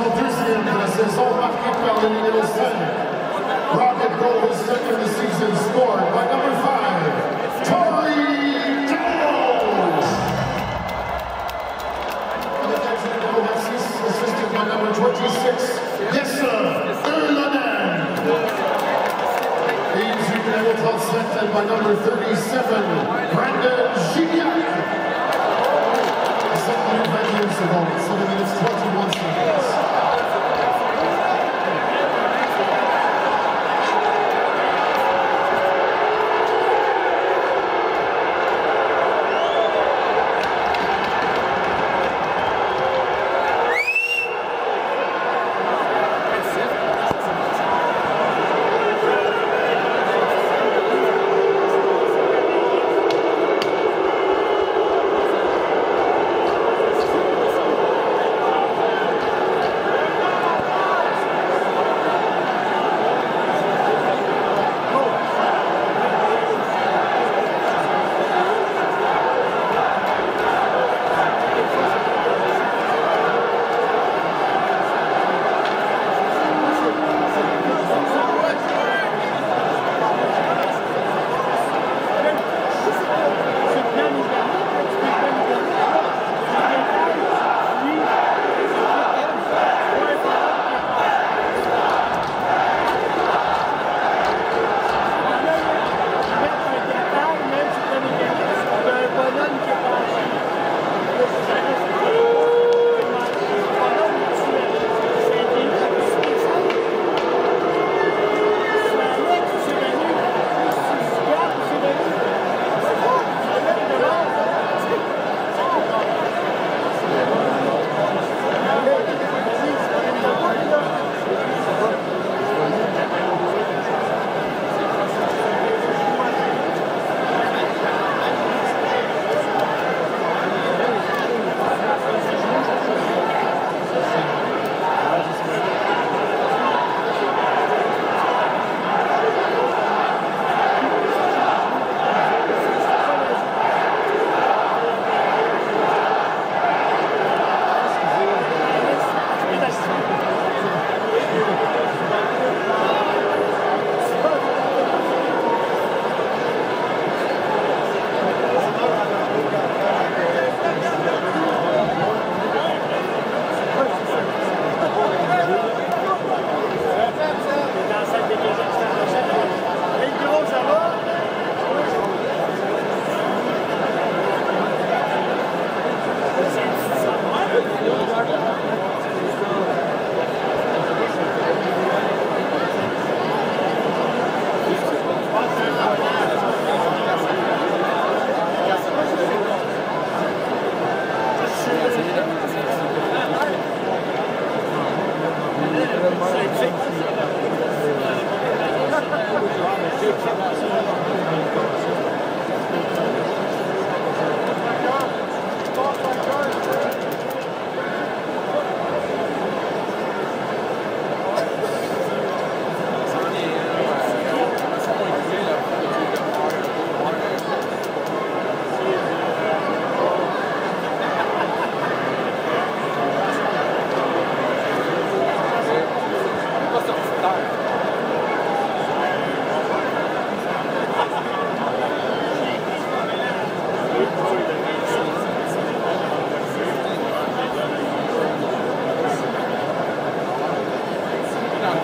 son deuxième de la saison marqué par le numéro 5. Rocket goal his second the season scored by number 5, Tori Jones. Number 6, assisted by number 26, Jesse Ylönen. You numéro 37 by number 37, Brandon Gignac. 7 minutes 21 secondes, 7 minutes 21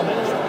Parabéns.